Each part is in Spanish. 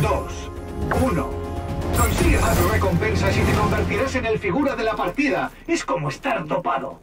dos, uno. Consigues a tu recompensa si te convertirás en el figura de la partida. Es como estar dopado.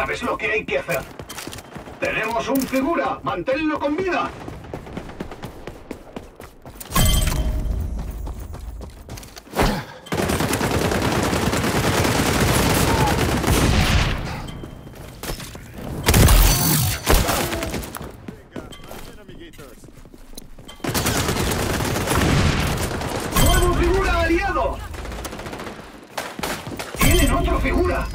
Sabes lo que hay que hacer. Tenemos un figura. Manténlo con vida. ¡Nuevo figura aliado! ¡Tienen otro figura!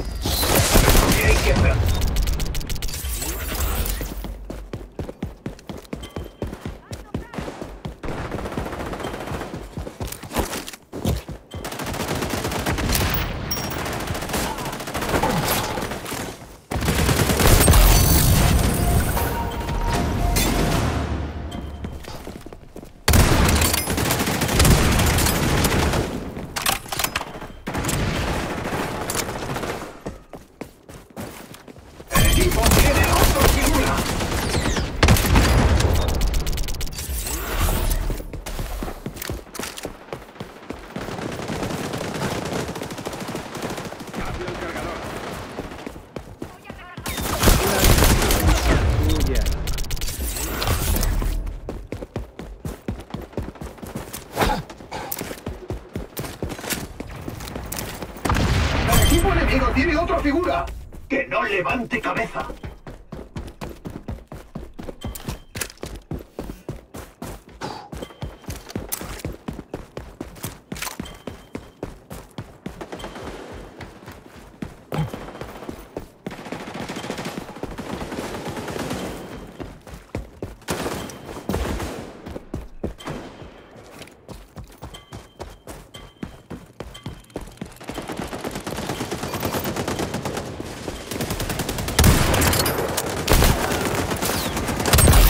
Equipo enemigo tiene otra figura. Que no levante cabeza.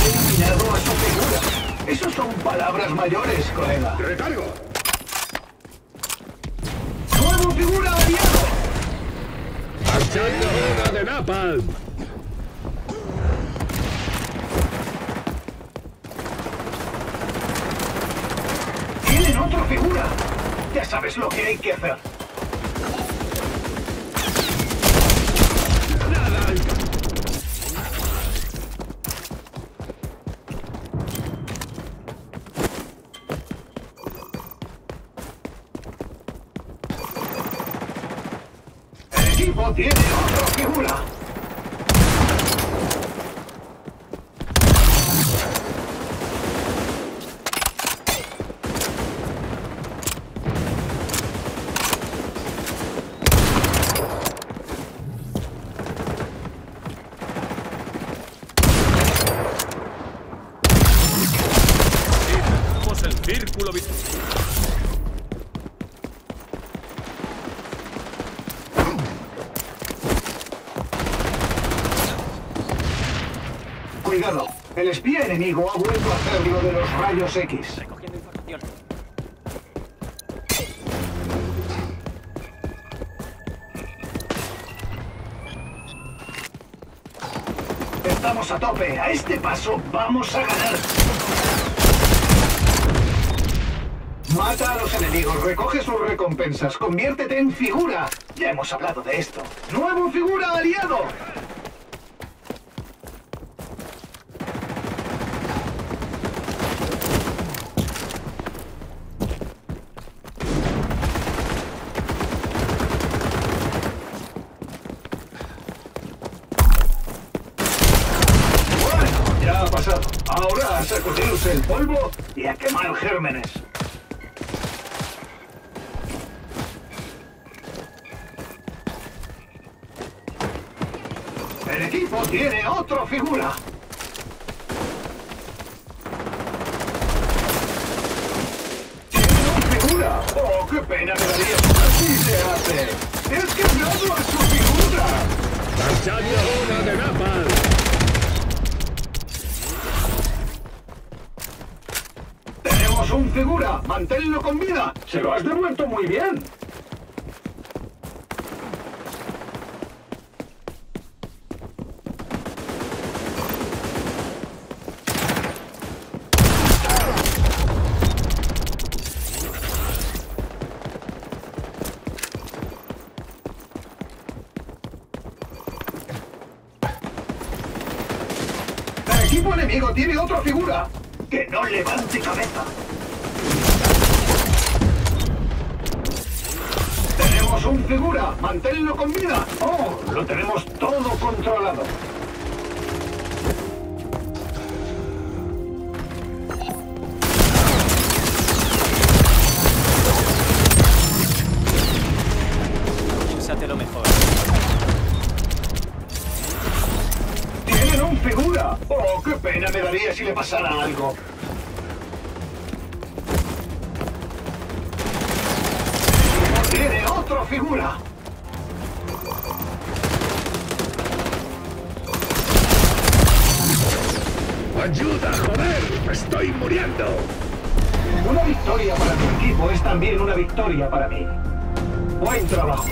eliminado a su figura. Eso son palabras mayores, colega. ¡Recargo! ¡Nuevo figura aliado! ¡Marchando una de Napalm! ¡Tienen otra figura! Ya sabes lo que hay que hacer. El equipo tiene otra figura. Cuidado, el espía enemigo ha vuelto a hacer lo de los rayos X. Recogiendo información. Estamos a tope. A este paso vamos a ganar. Mata a los enemigos, recoge sus recompensas, conviértete en figura. Ya hemos hablado de esto. ¡Nuevo figura aliado! Bueno, ya ha pasado. Ahora a sacudirse el polvo y a quemar gérmenes. El equipo tiene otra figura. ¡Tiene una figura! ¡Oh, qué pena me daría! ¡Así se ¡Manténlo con vida! ¡Se lo has devuelto muy bien! El equipo enemigo tiene otra figura. Que no levante cabeza. Un figura. Manténlo con vida. Oh, lo tenemos todo controlado. Piénsate lo mejor. ¡Tienen un figura! ¡Oh, qué pena me daría si le pasara algo! Figura! ¡Ayuda, joder! ¡Me estoy muriendo! Una victoria para tu equipo es también una victoria para mí. Buen trabajo.